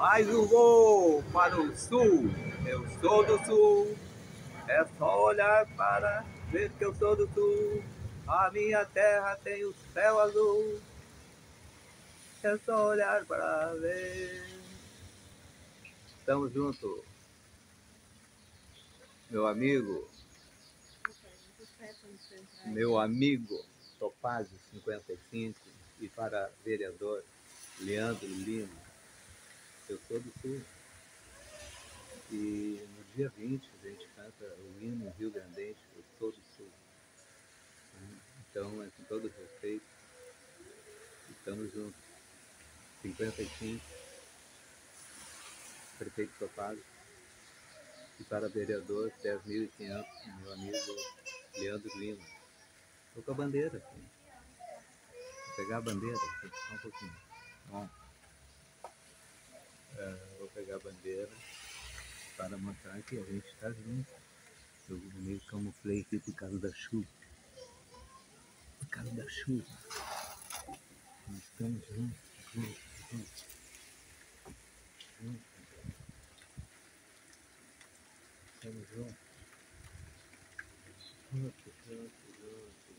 Mais um voo para o sul. Eu sou do sul. É só olhar para ver que eu sou do sul. A minha terra tem o céu azul. É só olhar para ver. Estamos juntos. Meu amigo. Meu amigo Topázio 55 e para vereador Leandro Lima. Eu sou do Sul. E no dia 20 a gente canta o hino Rio Grandense, Eu sou do Sul. Então, é com todo respeito, estamos juntos. 55, prefeito Topázio. E para vereador 10.500, meu amigo Leandro Lima. Estou com a bandeira aqui. Vou pegar a bandeira só um pouquinho. Bom, é, vou pegar a bandeira para mostrar que a gente está junto. Eu meio camuflei aqui por causa da chuva. Por causa da chuva. Nós estamos juntos, juntos, juntos. Juntos. Estamos juntos. Juntos, juntos, juntos.